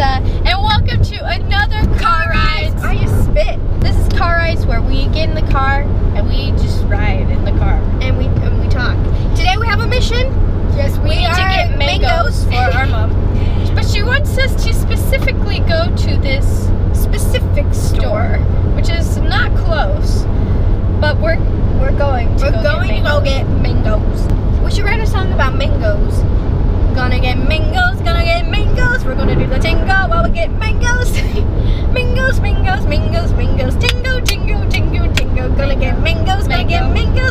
Lisa, and welcome to another car ride. Why you spit? This is car rides where we get in the car and we just ride in the car. And we and we talk. Today we have a mission. Yes, we, We need are to get mangoes for our mom, but she wants us to specifically go to this specific store, which is not close, but we're we're going to We're go going get to go get mangoes.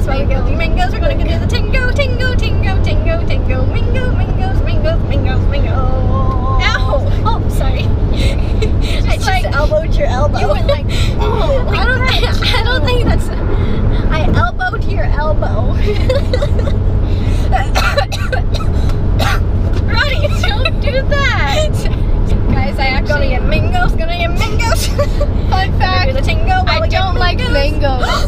Mangoes. We get the mangoes, we're gonna do the tingo, tingo, tingo, tingo, tingo. Mango, mangoes, mangoes, mangoes, mangoes. Ow. Oh, sorry. I just like- elbowed your elbow. You went like, oh, I don't, I don't think that's. I elbowed your elbow. Ronnie, don't do that. Guys, I Gonna actually get mangoes, gonna get mangoes. fun Gonna do fact. the tingo while I we get don't like mangoes.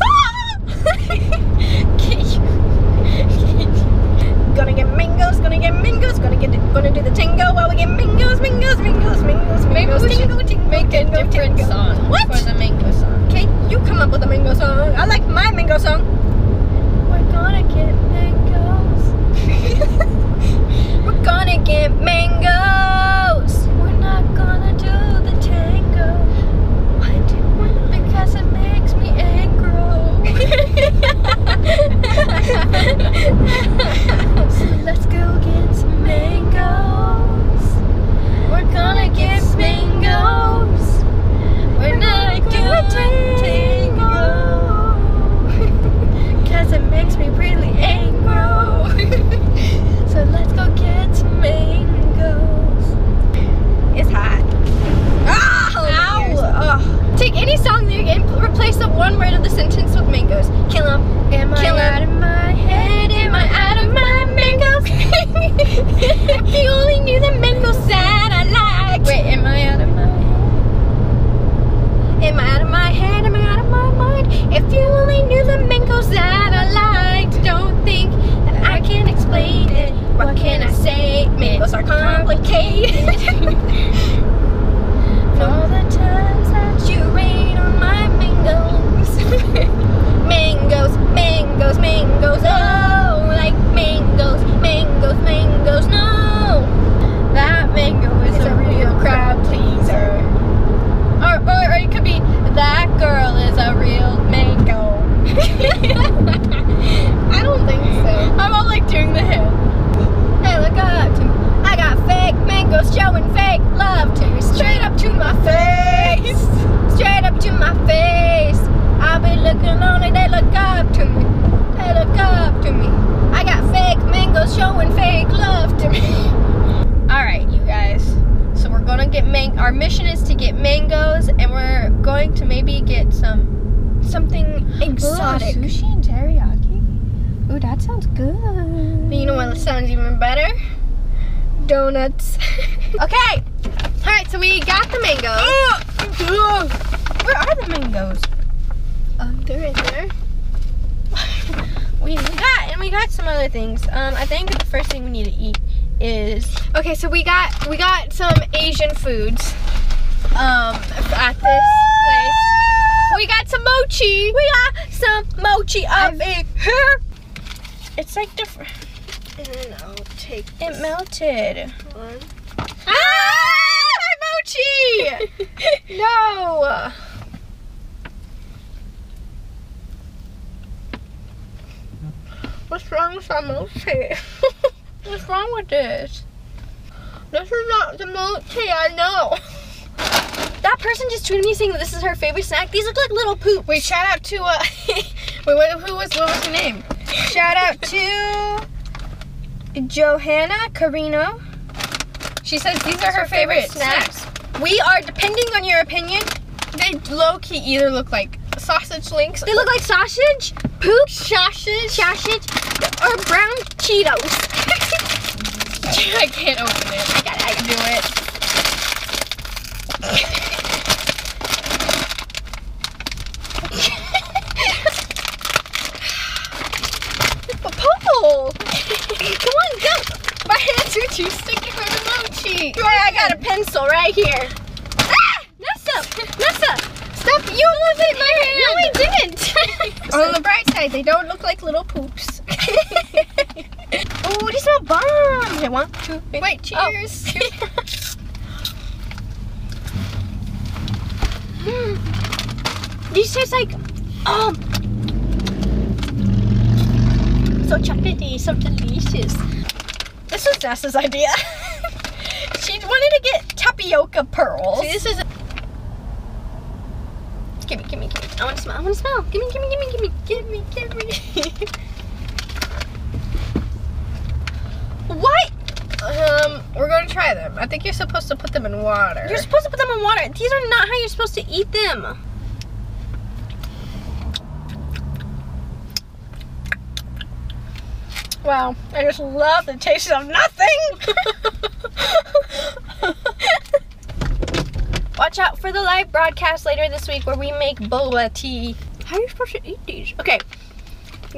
gonna get mangoes, gonna get mangoes, gonna get gonna do the tingo while we get mangoes, mangoes, mangoes, mangoes, Maybe mangoes. we should tingo, tingo, make a tingo, different tingo. song What? For the mango song. Okay, you come up with a mango song. I like my mango song. We're gonna get mangoes. We're gonna get mangoes. We're not gonna do the tango Why do we because it makes me angry. lonely. They look up to me. They look up to me. I got fake mangoes showing fake love to me. All right, you guys. So we're gonna get man. Our mission is to get mangoes, and we're going to maybe get some Something exotic. Ooh, sushi and teriyaki. Ooh, that sounds good. But you know what sounds even better? Donuts. Okay. All right, so we got the mangoes. Where are the mangoes? Um, they're in there. We got and we got some other things. Um, I think the first thing we need to eat is Okay, so we got we got some Asian foods. um at this place. We got some mochi. We got some mochi up I've- in here. It's like different. And then I'll take It melted. one. Ah, my mochi! no. What's wrong with our mochi? What's wrong with this? this is not the mochi I know. That person just tweeted me saying that this is her favorite snack. These look like little poop. Wait, shout out to uh wait, who was what was her name? Shout out to Johanna Carino. She says these are her favorite, snacks. We are depending on your opinion. They low key either look like sausage links. They look like sausage, poop, sausage, sausage. or brown Cheetos. I can't open it. I gotta, I gotta do it. Pull! Come on, go! My hands are too sticky for the mochi. I got a pencil right here. Ah! Nessa! Nessa! Stop! You it my hand! No, I didn't! On the bright side, they don't look like little poops. oh, these smell bomb! Okay, one, two, three. Wait, cheers! Mm. These taste like, oh, so chocolatey, so delicious. This was Nessa's idea. she wanted to get tapioca pearls. See, this is. I want to smell. I want to smell. Gimme, gimme, gimme, gimme, gimme, gimme. what? Um, we're going to try them. I think you're supposed to put them in water. You're supposed to put them in water. These are not how you're supposed to eat them. Wow, I just love the taste of nothing. Watch out for the live broadcast later this week where we make boba tea. How are you supposed to eat these? Okay,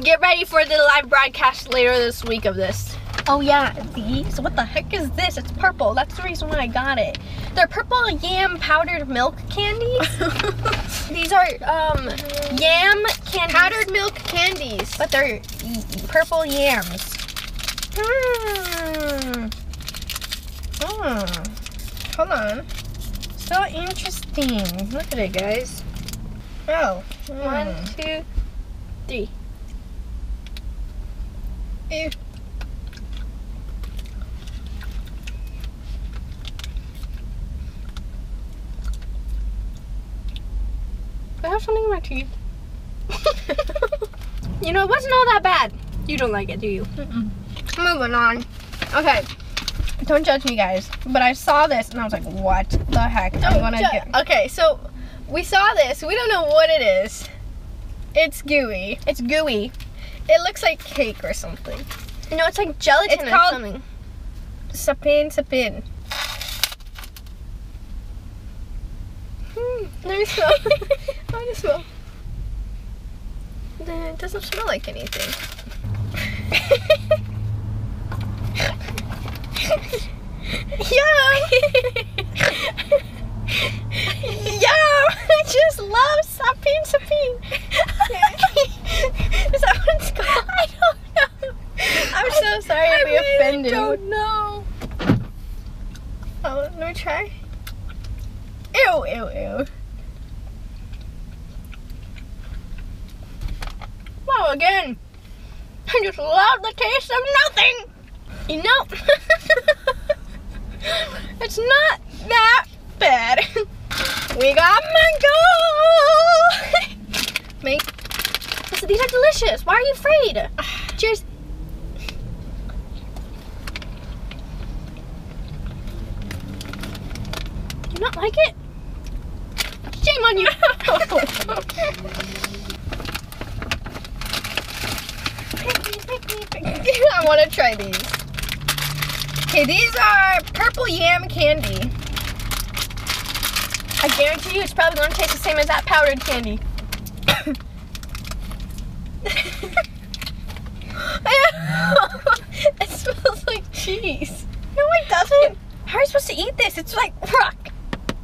get ready for the live broadcast later this week of this. Oh yeah, these? What the heck is this? It's purple. That's the reason why I got it. They're purple yam powdered milk candies. these are um, yam candies. Powdered milk candies. But they're purple yams. Hmm. Hmm. Hold on. So interesting. Look at it, guys. Oh. One, hmm. two, three. Ew. I have something in my teeth. you know, it wasn't all that bad. You don't like it, do you? Moving on. Okay. Don't judge me, guys. But I saw this and I was like, what the heck? Ju- get. Okay, so we saw this. We don't know what it is. It's gooey. It's gooey. It looks like cake or something. No, it's like gelatin It's or called- something. Sapin, sapin. Hmm, let me smell. Let me smell. It doesn't smell like anything. Yum! Yum! I just love sapin sapin. Is that what it's called? I don't know. I'm so sorry I if we really offended. I don't know. Oh, let me try. Ew, ew, ew. Wow, again. I just love the taste of nothing. You know, It's not that bad. we got mango. Listen, these are delicious. Why are you afraid? Cheers. You not like it? Shame on you. I want to try these. Okay, these are purple yam candy. I guarantee you it's probably going to taste the same as that powdered candy. it smells like cheese. No, it doesn't. How are you supposed to eat this? It's like rock.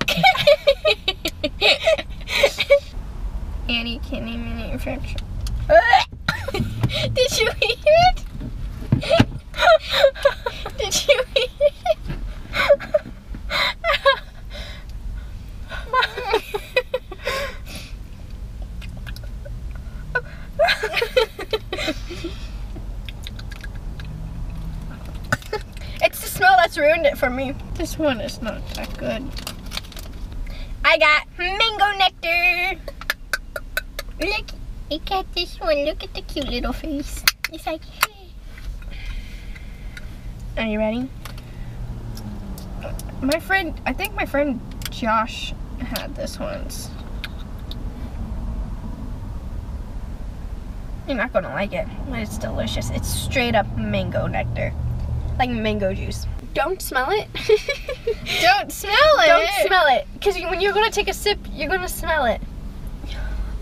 Annie Kenny manufacturer. Did you eat it? Did you eat it? it's the smell that's ruined it for This one is not that good. I got mango nectar. Look, look at this one. Look at the cute little face. It's like, hey. Are you ready? My friend, I think my friend Josh had this once. You're not gonna like it, but it's delicious. It's straight up mango nectar, like mango juice. don't smell it. don't smell it. Don't smell it. Because you, when you're going to take a sip, you're going to smell it.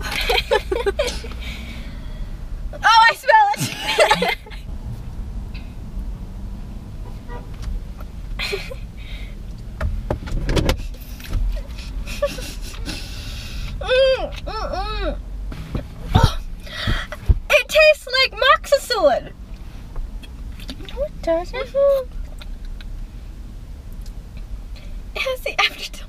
oh, I smell it. Mm, mm, mm. it tastes like moxicillin. No, it doesn't. Mm-hmm. Has the.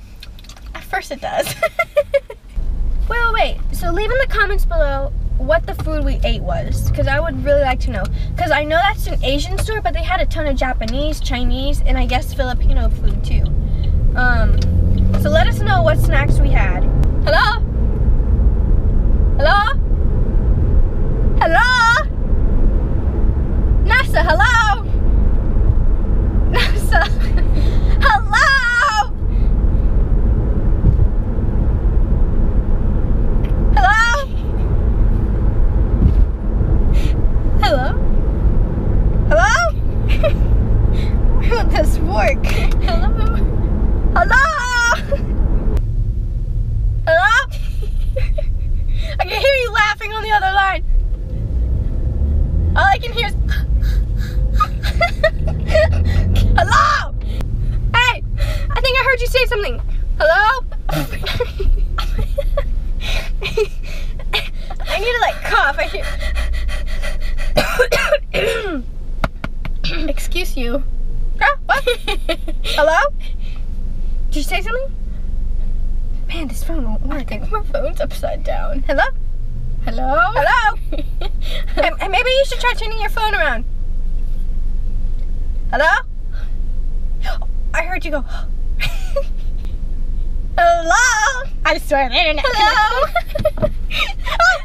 At first, it does. wait, wait, wait. So leave in the comments below what the food we ate was, because I would really like to know. Because I know that's an Asian store, but they had a ton of Japanese, Chinese, and I guess Filipino food too. Um, so let us know what snacks we had. Hello? Hello? Nessa, hello? Nessa, hello? Hello? Hello? Hello? Where will this work? Hello? Hello? Hello? I can hear you laughing on the other line. All I can hear is. Hello? Hey! I think I heard you say something. Hello? I need to like cough. I hear. Excuse you. Ah, what? Hello? Did you say something? Man, this phone won't work. I think my phone's upside down. Hello? Hello? Hello? hey, maybe you should try turning your phone around. Hello? I heard you go. Hello? I swear the internet. Hello? Oh,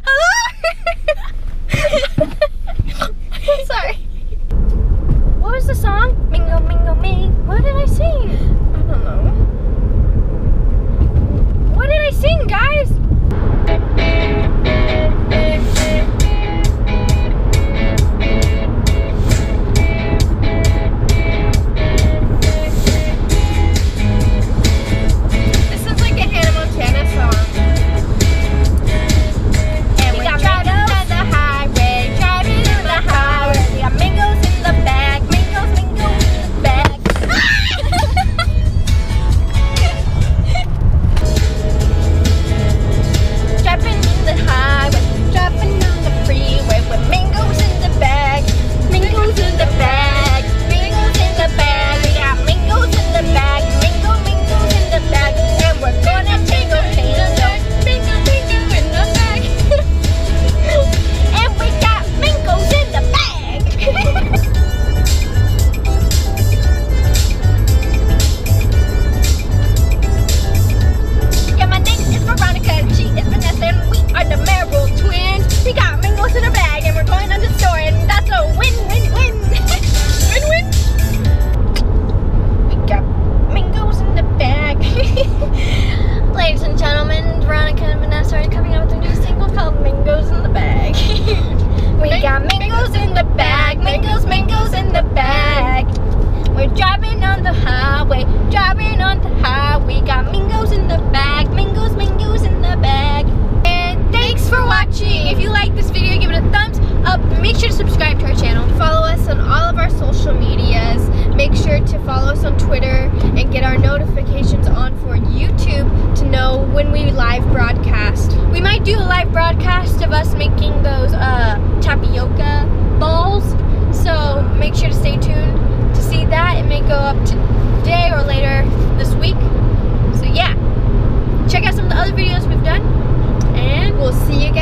hello? Sorry. In the bag, mingos, mingos in the bag. We're driving on the highway, driving on the highway. We Got mingos in the bag, mingos, mingos in the bag. And thanks for watching. If you like this video, give it a thumbs up. Make sure to subscribe to our channel. Follow us on all of our social medias. Make sure to follow us on Twitter and get our notifications on for YouTube to know when we live broadcast. We might do a live broadcast of us making those uh, tapioca balls. So make sure to stay tuned to see that. It may go up today or later this week. So yeah, check out some of the other videos we've done, and we'll see you